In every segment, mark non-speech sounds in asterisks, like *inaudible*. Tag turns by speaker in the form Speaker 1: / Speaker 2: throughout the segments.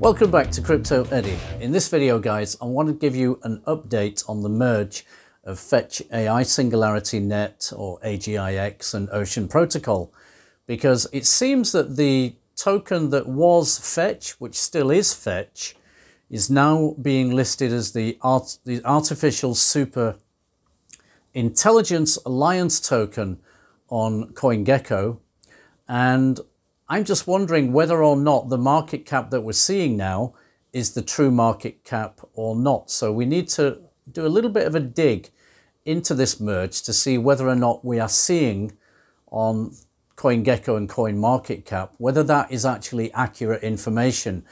Speaker 1: Welcome back to Crypto Eddy. In this video guys, I want to give you an update on the merge of Fetch AI Singularity Net or AGIX and Ocean Protocol because it seems that the token that was Fetch, which still is Fetch, is now being listed as the, art, the Artificial Super Intelligence Alliance token on CoinGecko. And I'm just wondering whether or not the market cap that we're seeing now is the true market cap or not. So we need to do a little bit of a dig into this merge to see whether or not we are seeing on CoinGecko and CoinMarketCap, whether that is actually accurate information.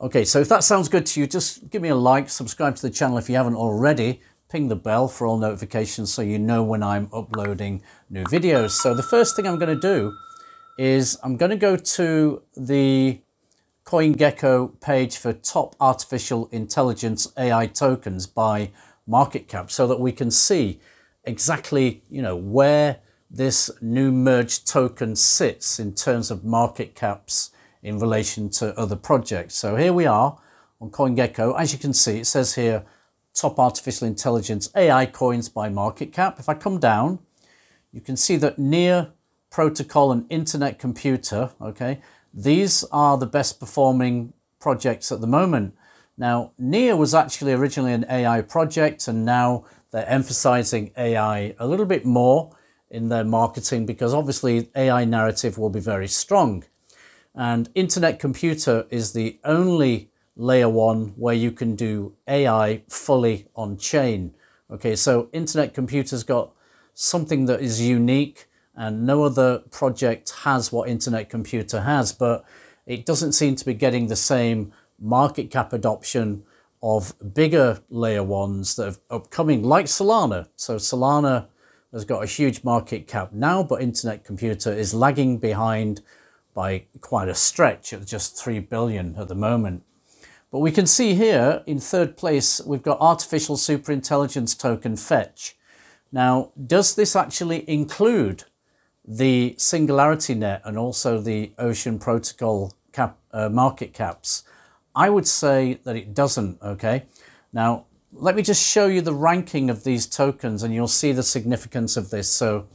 Speaker 1: Okay, so if that sounds good to you, just give me a like, subscribe to the channel if you haven't already, ping the bell for all notifications so you know when I'm uploading new videos. So the first thing I'm going to do is I'm going to go to the CoinGecko page for top artificial intelligence AI tokens by market cap so that we can see exactly, you know, where this new merged token sits in terms of market caps in relation to other projects. So here we are on CoinGecko. As you can see, it says here, top artificial intelligence AI coins by market cap. If I come down, you can see that near protocol and internet computer, okay, these are the best performing projects at the moment. Now, NEAR was actually originally an AI project and now they're emphasizing AI a little bit more in their marketing because obviously AI narrative will be very strong. And Internet Computer is the only layer one where you can do AI fully on chain. Okay, so Internet Computer's got something that is unique and no other project has what Internet Computer has, but it doesn't seem to be getting the same market cap adoption of bigger layer ones that are upcoming, like Solana. So Solana has got a huge market cap now, but Internet Computer is lagging behind by quite a stretch at just 3 billion at the moment. But we can see here in third place, we've got Artificial Superintelligence Token Fetch. Now, does this actually include the Singularity Net and also the Ocean Protocol cap, uh, market caps? I would say that it doesn't, okay? Now, let me just show you the ranking of these tokens and you'll see the significance of this. So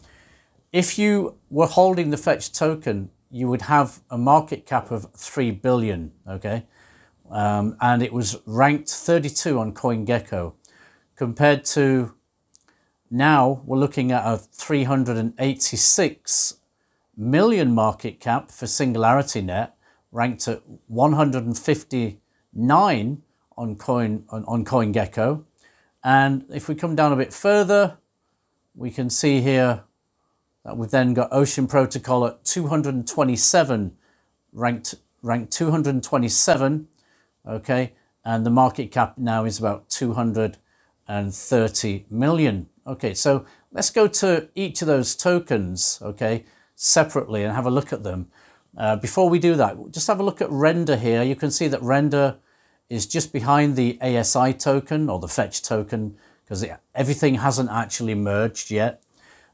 Speaker 1: if you were holding the Fetch token, you would have a market cap of 3 billion, okay? Um, and it was ranked 32 on CoinGecko compared to now we're looking at a 386 million market cap for Singularity Net, ranked at 159 on Coin on, on CoinGecko. And if we come down a bit further, we can see here that we've then got Ocean Protocol at 227, ranked ranked 227, okay, and the market cap now is about 230 million. Okay, so let's go to each of those tokens, okay, separately and have a look at them. Uh, before we do that, just have a look at Render here. You can see that Render is just behind the ASI token or the Fetch token because everything hasn't actually merged yet.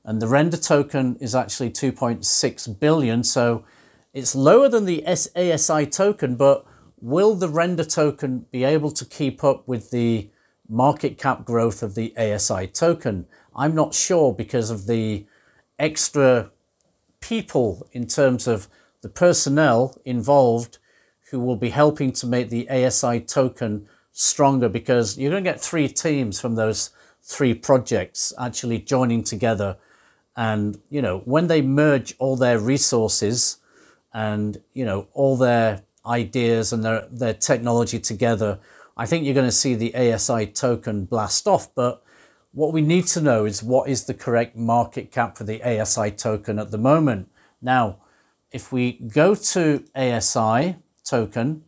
Speaker 1: And the Render token is actually 2.6 billion, so it's lower than the ASI token, but will the Render token be able to keep up with the market cap growth of the ASI token. I'm not sure because of the extra people in terms of the personnel involved who will be helping to make the ASI token stronger because you're going to get three teams from those three projects actually joining together and you know when they merge all their resources and you know all their ideas and their their technology together I think you're going to see the ASI token blast off, but what we need to know is what is the correct market cap for the ASI token at the moment. Now, if we go to ASI token,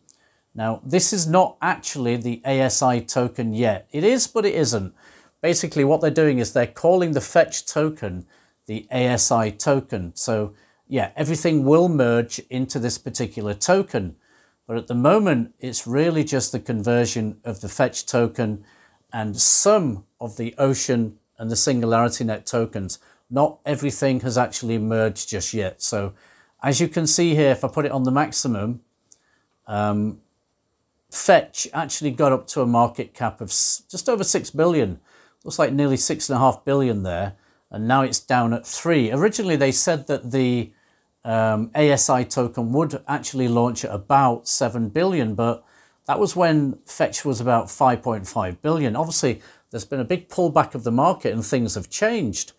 Speaker 1: now this is not actually the ASI token yet. It is, but it isn't. Basically what they're doing is they're calling the fetch token the ASI token. So yeah, everything will merge into this particular token. But at the moment, it's really just the conversion of the fetch token and some of the ocean and the singularity net tokens. Not everything has actually merged just yet. So as you can see here, if I put it on the maximum, um, Fetch actually got up to a market cap of just over 6 billion. Looks like nearly 6.5 billion there. And now it's down at 3. Originally, they said that the um, ASI token would actually launch at about 7 billion, but that was when Fetch was about 5.5 billion. Obviously, there's been a big pullback of the market and things have changed.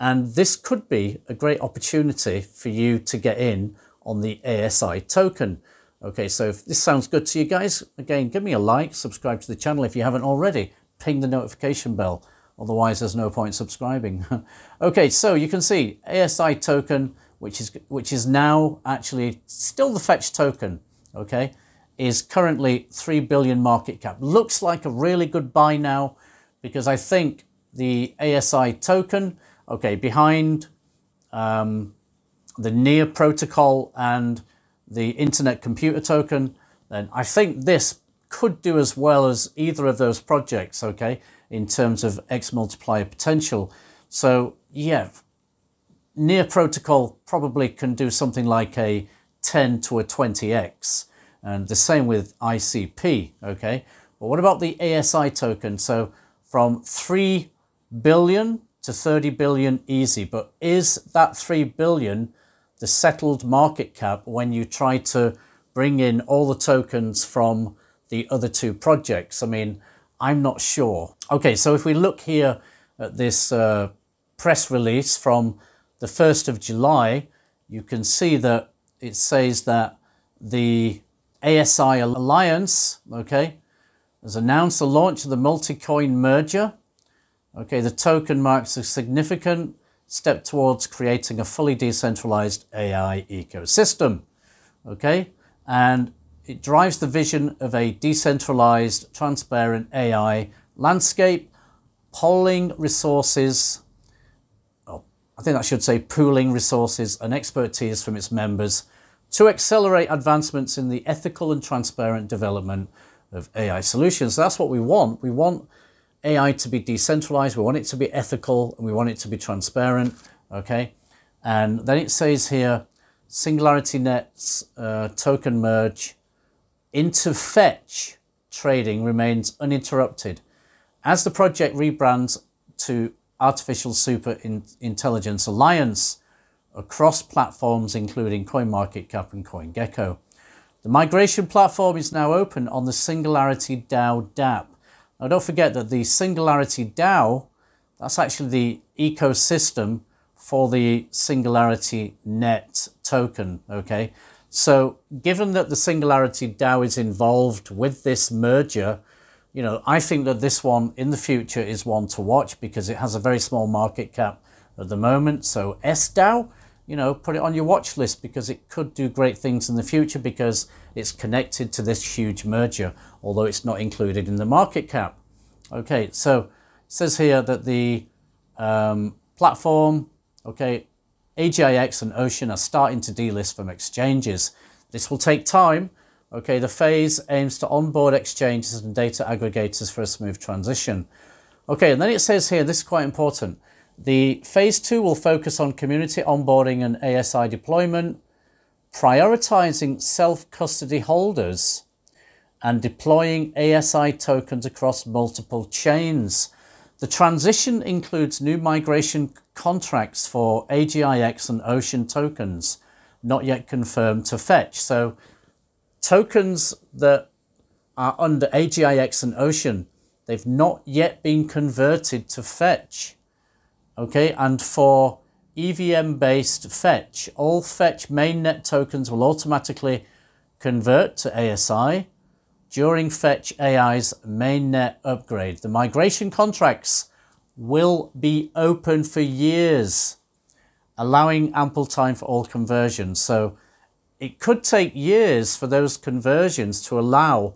Speaker 1: And this could be a great opportunity for you to get in on the ASI token. Okay, so if this sounds good to you guys, again, give me a like, subscribe to the channel if you haven't already, ping the notification bell. Otherwise, there's no point subscribing. *laughs* okay, so you can see ASI token, which is which is now actually still the fetch token, okay, is currently 3 billion market cap. Looks like a really good buy now because I think the ASI token, okay, behind um, the NEAR protocol and the Internet Computer Token, then I think this could do as well as either of those projects, okay, in terms of X multiplier potential. So, yeah, NEAR protocol probably can do something like a 10 to a 20x, and the same with ICP, okay? But what about the ASI token? So, from 3 billion to 30 billion easy, but is that 3 billion the settled market cap when you try to bring in all the tokens from the other two projects? I mean, I'm not sure. Okay, so if we look here at this uh, press release from the 1st of July, you can see that it says that the ASI Alliance, okay, has announced the launch of the multi-coin merger. Okay, the token marks a significant step towards creating a fully decentralized AI ecosystem. Okay, and it drives the vision of a decentralized, transparent AI landscape, polling resources, I think I should say pooling resources and expertise from its members to accelerate advancements in the ethical and transparent development of AI solutions. So that's what we want. We want AI to be decentralized, we want it to be ethical, and we want it to be transparent, okay? And then it says here, Singularity Net's uh, token merge into Fetch trading remains uninterrupted as the project rebrands to Artificial Super Intelligence Alliance across platforms including CoinMarketCap and CoinGecko. The migration platform is now open on the Singularity DAO dApp now don't forget that the Singularity DAO, that's actually the ecosystem for the Singularity Net token, okay? So given that the Singularity DAO is involved with this merger, you know, I think that this one in the future is one to watch because it has a very small market cap at the moment. So SDAO, you know, put it on your watch list because it could do great things in the future because it's connected to this huge merger, although it's not included in the market cap. Okay, so it says here that the um, platform, okay, AGIX and Ocean are starting to delist from exchanges. This will take time. Okay, the phase aims to onboard exchanges and data aggregators for a smooth transition. Okay, and then it says here, this is quite important. The phase two will focus on community onboarding and ASI deployment, prioritizing self-custody holders and deploying ASI tokens across multiple chains. The transition includes new migration contracts for AGIX and Ocean tokens, not yet confirmed to fetch. So tokens that are under AGIX and Ocean, they've not yet been converted to fetch. Okay, and for EVM-based fetch, all fetch mainnet tokens will automatically convert to ASI during Fetch AI's mainnet upgrade. The migration contracts will be open for years, allowing ample time for all conversions. So it could take years for those conversions to allow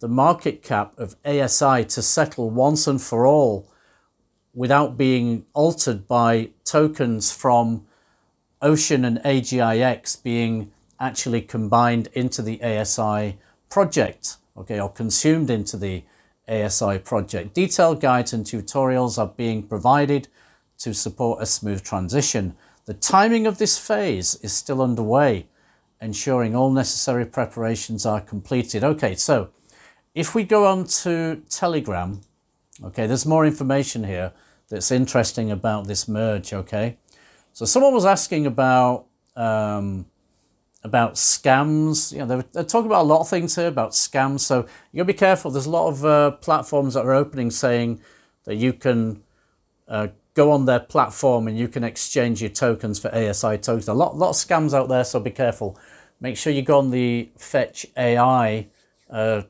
Speaker 1: the market cap of ASI to settle once and for all without being altered by tokens from Ocean and AGIX being actually combined into the ASI project, okay, or consumed into the ASI project. Detailed guides and tutorials are being provided to support a smooth transition. The timing of this phase is still underway, ensuring all necessary preparations are completed. Okay, so if we go on to Telegram, okay, there's more information here that's interesting about this merge, okay? So someone was asking about um, about scams. You know, they're, they're, talking about a lot of things here about scams. So you gotta be careful. There's a lot of uh, platforms that are opening saying that you can uh, go on their platform and you can exchange your tokens for ASI tokens. A lot, lot of scams out there, so be careful. Make sure you go on the Fetch AI uh,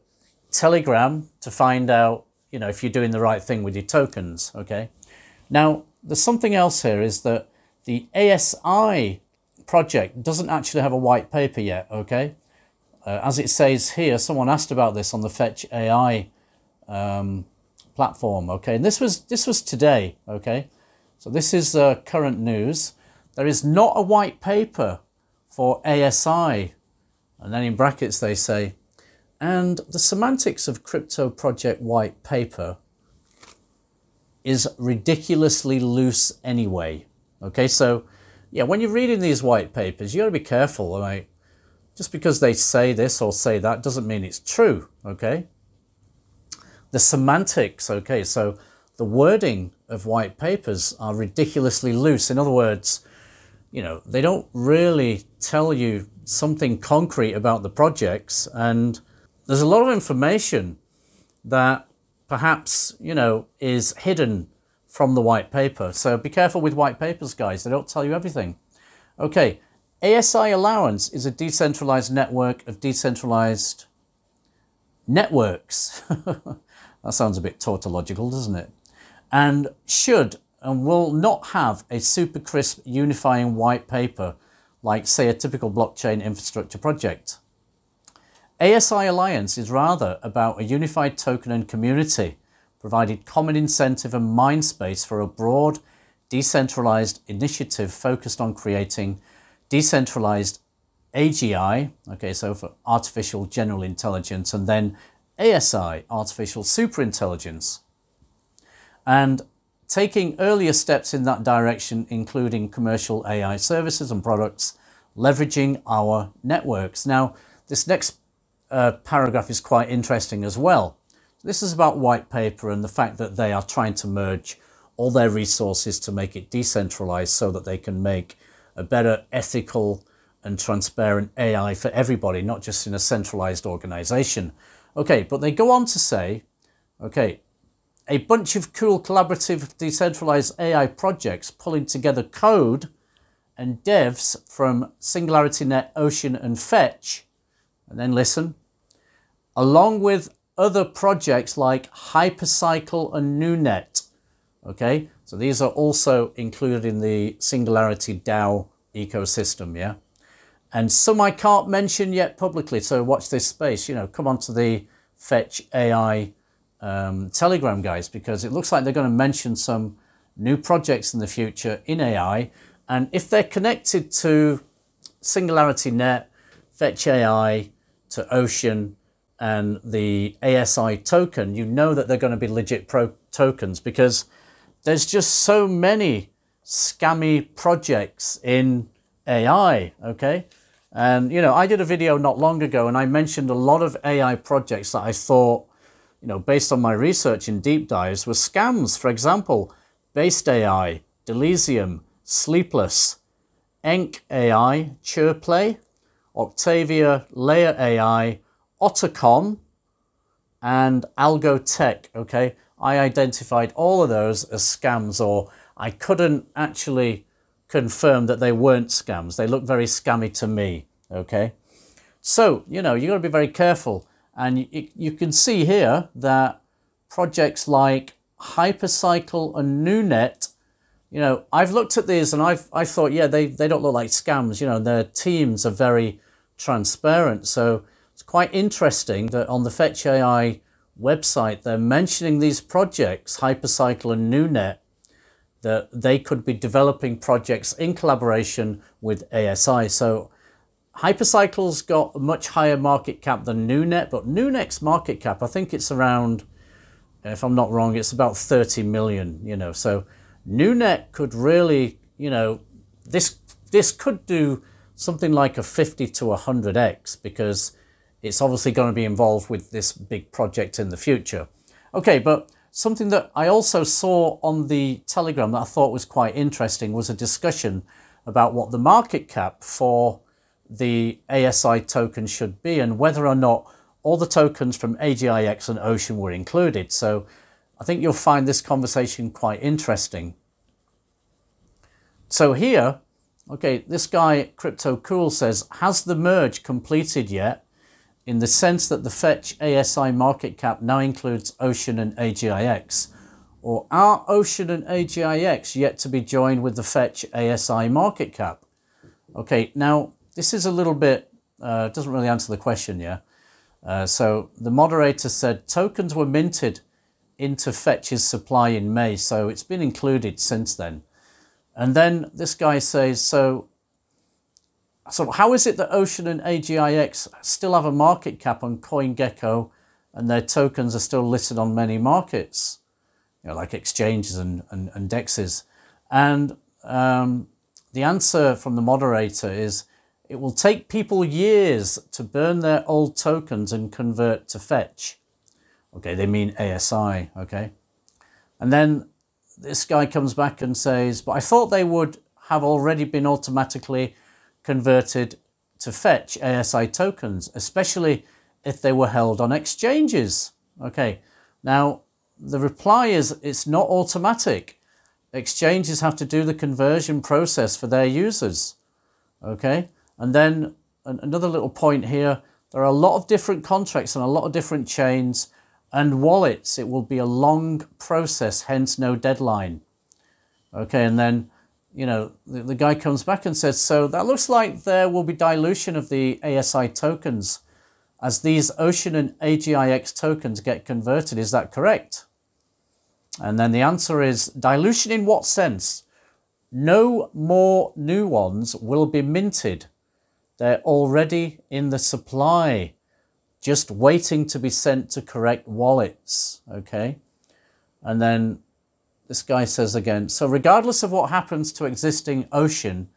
Speaker 1: Telegram to find out, you know, if you're doing the right thing with your tokens. Okay. Now, there's something else here is that the ASI project doesn't actually have a white paper yet, okay? Uh, as it says here, someone asked about this on the Fetch AI um, platform, okay? And this was, this was today, okay? So this is uh, current news. There is not a white paper for ASI. And then in brackets they say, and the semantics of crypto project white paper is ridiculously loose anyway. Okay, so yeah, when you're reading these white papers, you got to be careful. Right? Just because they say this or say that doesn't mean it's true. Okay. The semantics. Okay, so the wording of white papers are ridiculously loose. In other words, you know, they don't really tell you something concrete about the projects, and there's a lot of information that perhaps you know is hidden from the white paper. So be careful with white papers, guys. They don't tell you everything. Okay, ASI Alliance is a decentralized network of decentralized networks. *laughs* that sounds a bit tautological, doesn't it? And should and will not have a super crisp unifying white paper like, say, a typical blockchain infrastructure project. ASI Alliance is rather about a unified token and community provided common incentive and mind space for a broad, decentralized initiative focused on creating decentralized AGI, okay, so for artificial general intelligence, and then ASI, artificial superintelligence. And taking earlier steps in that direction, including commercial AI services and products, leveraging our networks. Now, this next uh, paragraph is quite interesting as well. This is about white paper and the fact that they are trying to merge all their resources to make it decentralized so that they can make a better ethical and transparent AI for everybody, not just in a centralized organization. Okay, but they go on to say, okay, a bunch of cool collaborative decentralized AI projects pulling together code and devs from SingularityNet, Ocean and Fetch, and then listen, along with other projects like Hypercycle and NuNet. Okay, so these are also included in the Singularity DAO ecosystem, yeah? And some I can't mention yet publicly, so watch this space. You know, come on to the Fetch AI um, Telegram, guys, because it looks like they're going to mention some new projects in the future in AI. And if they're connected to Singularity Net, Fetch AI, to Ocean, and the ASI token, you know that they're going to be legit pro tokens because there's just so many scammy projects in AI, okay? And, you know, I did a video not long ago and I mentioned a lot of AI projects that I thought, you know, based on my research in deep dives were scams. For example, Based AI, Delysium, Sleepless, Enk AI, Chirplay, Octavia, Layer AI, Otacon and Algotech, okay? I identified all of those as scams or I couldn't actually confirm that they weren't scams. They look very scammy to me, okay? So, you know, you've got to be very careful. And you, you can see here that projects like Hypercycle and NuNet, you know, I've looked at these and I've I thought, yeah, they, they don't look like scams. You know, their teams are very transparent. So it's quite interesting that on the Fetch AI website, they're mentioning these projects, Hypercycle and NuNet, that they could be developing projects in collaboration with ASI. So Hypercycle's got a much higher market cap than NuNet, but NuNet's market cap, I think it's around, if I'm not wrong, it's about 30 million, you know. So NuNet could really, you know, this this could do something like a 50 to 100x because it's obviously going to be involved with this big project in the future. Okay, but something that I also saw on the Telegram that I thought was quite interesting was a discussion about what the market cap for the ASI token should be and whether or not all the tokens from AGIX and Ocean were included. So I think you'll find this conversation quite interesting. So here, okay, this guy, Crypto Cool, says, has the merge completed yet? In the sense that the Fetch ASI market cap now includes Ocean and AGIX? Or are Ocean and AGIX yet to be joined with the Fetch ASI market cap? Okay, now this is a little bit, uh, doesn't really answer the question, yeah? Uh, so the moderator said tokens were minted into Fetch's supply in May, so it's been included since then. And then this guy says, so, so how is it that Ocean and AGIX still have a market cap on CoinGecko and their tokens are still listed on many markets, you know, like exchanges and, and, and dexes? And um, the answer from the moderator is it will take people years to burn their old tokens and convert to Fetch. Okay, they mean ASI, okay? And then this guy comes back and says, but I thought they would have already been automatically converted to fetch ASI tokens, especially if they were held on exchanges. Okay, now the reply is it's not automatic. Exchanges have to do the conversion process for their users. Okay, and then another little point here, there are a lot of different contracts and a lot of different chains and wallets. It will be a long process, hence no deadline. Okay, and then, you know, the, the guy comes back and says, so that looks like there will be dilution of the ASI tokens as these Ocean and AGIX tokens get converted. Is that correct? And then the answer is dilution in what sense? No more new ones will be minted they're already in the supply, just waiting to be sent to correct wallets, okay? And then this guy says again, so regardless of what happens to existing Ocean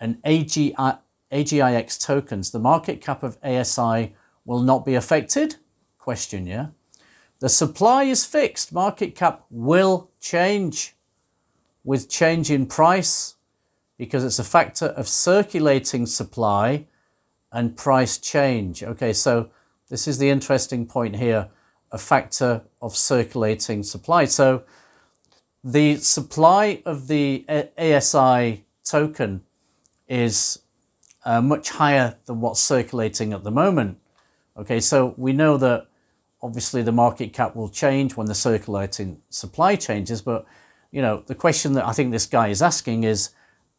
Speaker 1: and AGI, AGIX tokens, the market cap of ASI will not be affected? Question, yeah? The supply is fixed. Market cap will change with change in price because it's a factor of circulating supply and price change. Okay, so this is the interesting point here, a factor of circulating supply. So the supply of the ASI token is uh, much higher than what's circulating at the moment. Okay, so we know that obviously the market cap will change when the circulating supply changes, but you know, the question that I think this guy is asking is,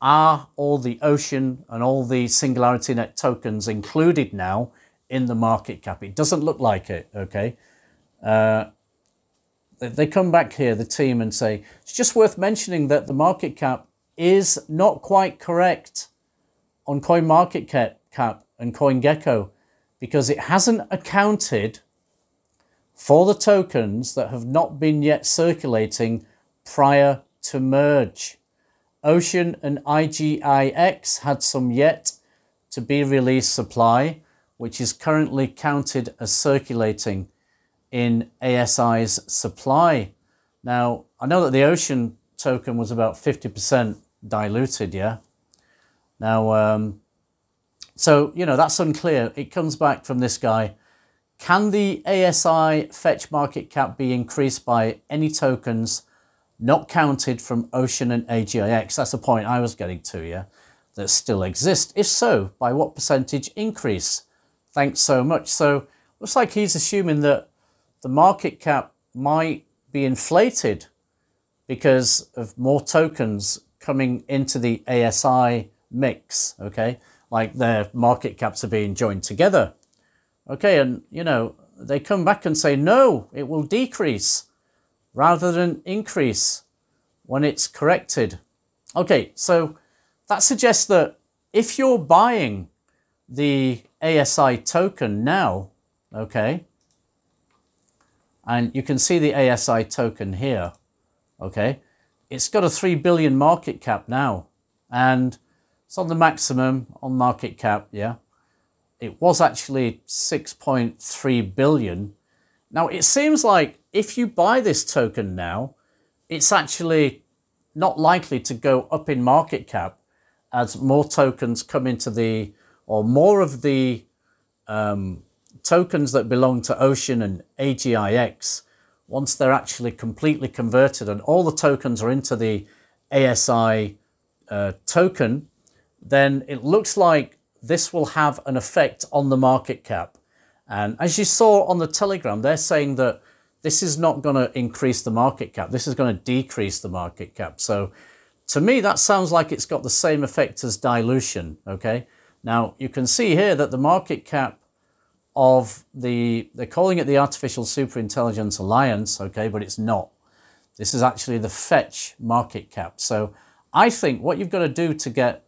Speaker 1: are all the Ocean and all the Singularity Net tokens included now in the market cap? It doesn't look like it, okay? Uh, they come back here, the team, and say, it's just worth mentioning that the market cap is not quite correct on CoinMarketCap and CoinGecko because it hasn't accounted for the tokens that have not been yet circulating prior to merge. Ocean and AGIX had some yet to be released supply, which is currently counted as circulating in ASI's supply. Now, I know that the Ocean token was about 50% diluted, yeah? Now, um, so, you know, that's unclear. It comes back from this guy. Can the ASI fetch market cap be increased by any tokens not counted from Ocean and AGIX. That's the point I was getting to, yeah, that still exist. If so, by what percentage increase? Thanks so much. So looks like he's assuming that the market cap might be inflated because of more tokens coming into the ASI mix, okay? Like their market caps are being joined together. Okay, and you know, they come back and say, no, it will decrease rather than increase when it's corrected. Okay, so that suggests that if you're buying the ASI token now, okay, and you can see the ASI token here, okay, it's got a 3 billion market cap now, and it's on the maximum on market cap, yeah. it was actually 6.3 billion. Now it seems like if you buy this token now, it's actually not likely to go up in market cap as more tokens come into the, or more of the um, tokens that belong to Ocean and AGIX, once they're actually completely converted and all the tokens are into the ASI uh, token, then it looks like this will have an effect on the market cap. And as you saw on the Telegram, they're saying that this is not going to increase the market cap. This is going to decrease the market cap. So to me, that sounds like it's got the same effect as dilution. Okay. Now you can see here that the market cap of the, they're calling it the Artificial Superintelligence Alliance. Okay. But it's not. This is actually the fetch market cap. So I think what you've got to do to get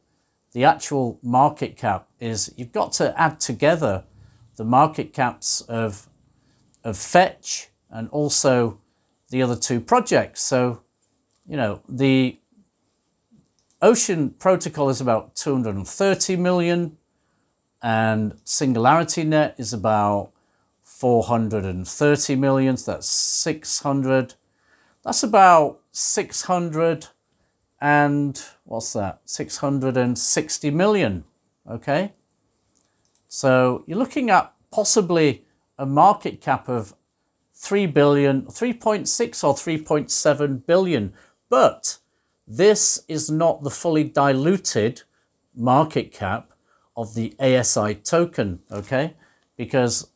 Speaker 1: the actual market cap is you've got to add together the market caps of, of Fetch and also the other two projects. So, you know, the Ocean Protocol is about 230 million and Singularity Net is about 430 million. So that's 600. That's about 600 and what's that? 660 million. Okay. So you're looking at possibly a market cap of 3 billion, 3.6 or 3.7 billion. But this is not the fully diluted market cap of the ASI token, okay? Because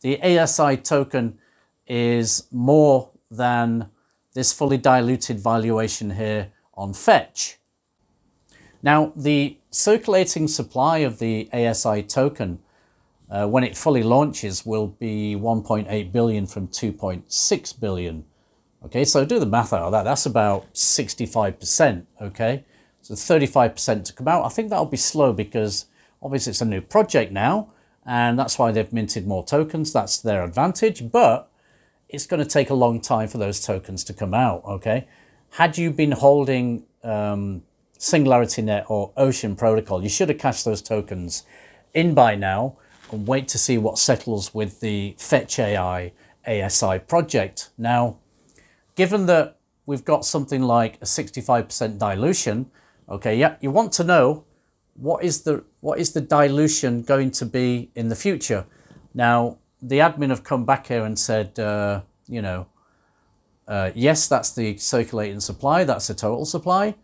Speaker 1: the ASI token is more than this fully diluted valuation here on Fetch. Now, the circulating supply of the ASI token, uh, when it fully launches, will be 1.8 billion from 2.6 billion. Okay, so do the math out of that. That's about 65%, okay? So 35% to come out. I think that'll be slow because obviously it's a new project now, and that's why they've minted more tokens. That's their advantage, but it's going to take a long time for those tokens to come out, okay? had you been holding um, SingularityNet or Ocean Protocol, you should have cashed those tokens in by now and wait to see what settles with the Fetch AI ASI project. Now, given that we've got something like a 65% dilution, okay, yeah, you want to know what is the what is the dilution going to be in the future. Now, the admin have come back here and said, uh, you know, uh, yes, that's the circulating supply, that's the total supply,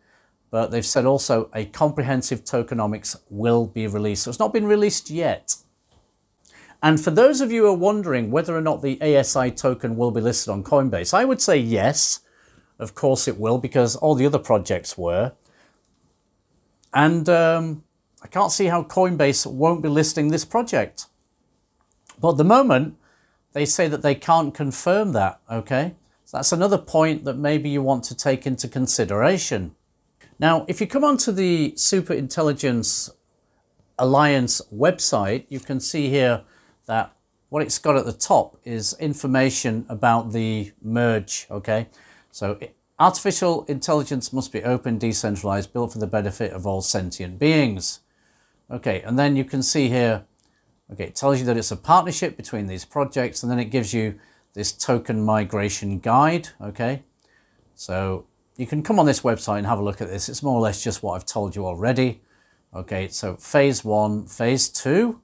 Speaker 1: but they've said also a comprehensive tokenomics will be released. So it's not been released yet. And for those of you who are wondering whether or not the ASI token will be listed on Coinbase, I would say yes, of course it will, because all the other projects were. And um, I can't see how Coinbase won't be listing this project. But at the moment, they say that they can't confirm that, okay? So that's another point that maybe you want to take into consideration. Now, if you come onto the Super Intelligence Alliance website, you can see here that what it's got at the top is information about the merge, okay? So artificial intelligence must be open, decentralized, built for the benefit of all sentient beings. Okay, and then you can see here, okay, it tells you that it's a partnership between these projects, and then it gives you this token migration guide, okay? So you can come on this website and have a look at this. It's more or less just what I've told you already. Okay, so phase one, phase two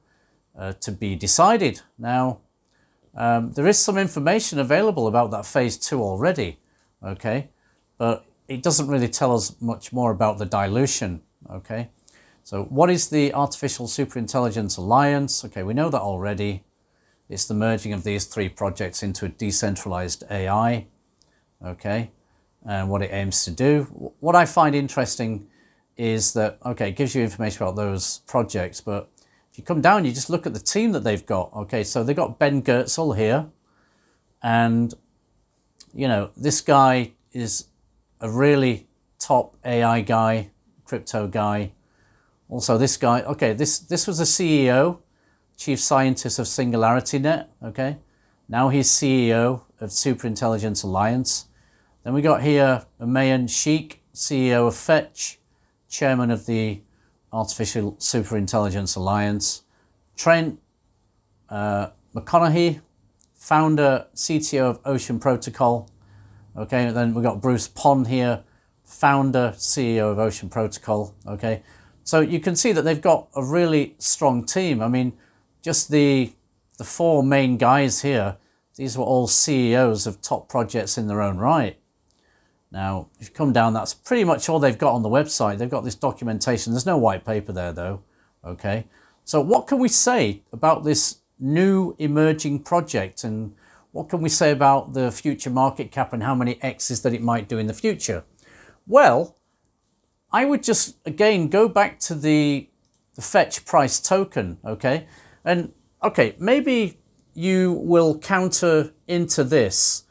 Speaker 1: uh, to be decided. Now, um, there is some information available about that phase two already, okay? But it doesn't really tell us much more about the dilution, okay? So what is the Artificial Superintelligence Alliance? Okay, we know that already. It's the merging of these three projects into a decentralized AI, okay, and what it aims to do. What I find interesting is that, okay, it gives you information about those projects, but if you come down, you just look at the team that they've got. Okay, so they've got Ben Goertzel here, and, you know, this guy is a really top AI guy, crypto guy. Also, this guy, okay, this, this was a CEO chief scientist of SingularityNet, okay? Now he's CEO of Superintelligence Alliance. Then we got here Humayun Sheikh, CEO of Fetch, chairman of the Artificial Superintelligence Alliance. Trent uh, McConaghy, founder, CTO of Ocean Protocol. Okay, then we've got Bruce Pon here, founder, CEO of Ocean Protocol. Okay, so you can see that they've got a really strong team. I mean, just the the four main guys here, these were all CEOs of top projects in their own right. Now, if you come down, that's pretty much all they've got on the website. They've got this documentation. There's no white paper there, though. Okay. So what can we say about this new emerging project and what can we say about the future market cap and how many X's that it might do in the future? Well, I would just, again, go back to the, the fetch price token, okay? And, okay, maybe you will counter into this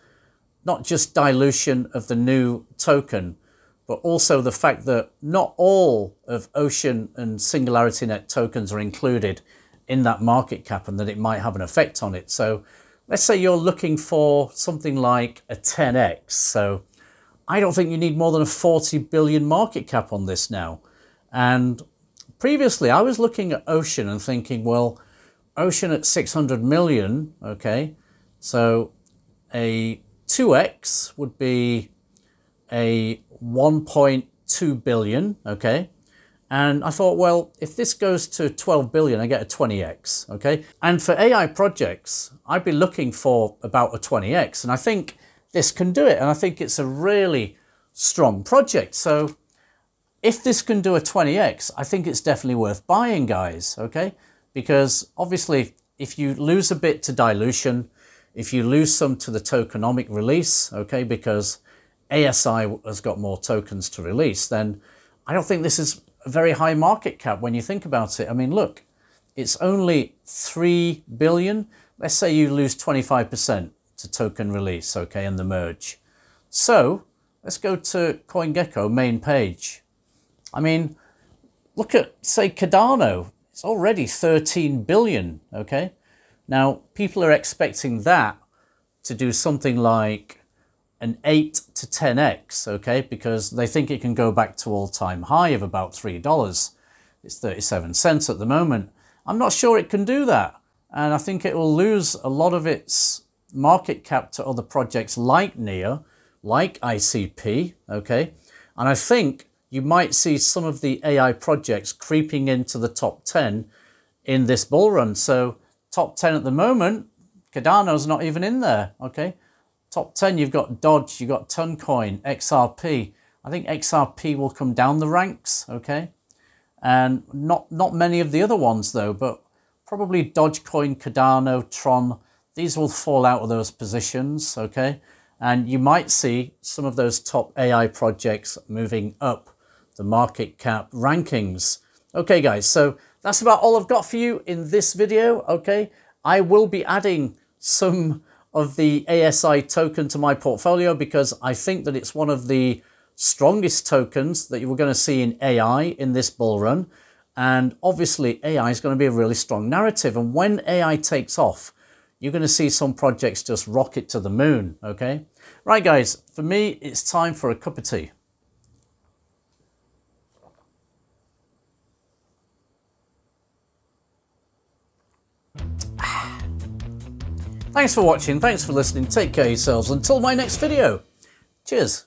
Speaker 1: not just dilution of the new token, but also the fact that not all of Ocean and Singularity Net tokens are included in that market cap and that it might have an effect on it. So let's say you're looking for something like a 10x. So I don't think you need more than a 40 billion market cap on this now. And previously I was looking at Ocean and thinking, well, Ocean at 600 million, okay, so a 2x would be a 1.2 billion, okay? And I thought, well, if this goes to 12 billion, I get a 20x, okay? And for AI projects, I'd be looking for about a 20x. And I think this can do it. And I think it's a really strong project. So if this can do a 20x, I think it's definitely worth buying, guys, okay? Because obviously, if you lose a bit to dilution, if you lose some to the tokenomic release, okay, because ASI has got more tokens to release, then I don't think this is a very high market cap when you think about it. I mean, look, it's only 3 billion. Let's say you lose 25% to token release, okay, and the merge. So let's go to CoinGecko main page. I mean, look at, say, Cardano. It's already 13 billion, okay? Now, people are expecting that to do something like an 8 to 10x, okay, because they think it can go back to all-time high of about $3. It's 37 cents at the moment. I'm not sure it can do that. And I think it will lose a lot of its market cap to other projects like NEO, like ICP, okay? And I think you might see some of the AI projects creeping into the top 10 in this bull run. So top 10 at the moment, Cardano's not even in there, okay? Top 10, you've got Doge, you've got Toncoin, XRP. I think XRP will come down the ranks, okay? And not, not many of the other ones though, but probably Dogecoin, Cardano, Tron, these will fall out of those positions, okay? And you might see some of those top AI projects moving up the market cap rankings. Okay, guys, so that's about all I've got for you in this video, okay? I will be adding some of the ASI token to my portfolio because I think that it's one of the strongest tokens that you're going to see in AI in this bull run. And obviously AI is going to be a really strong narrative. And when AI takes off, you're going to see some projects just rocket to the moon, okay? Right, guys, for me, it's time for a cup of tea. Thanks for watching, thanks for listening, take care yourselves until my next video. Cheers.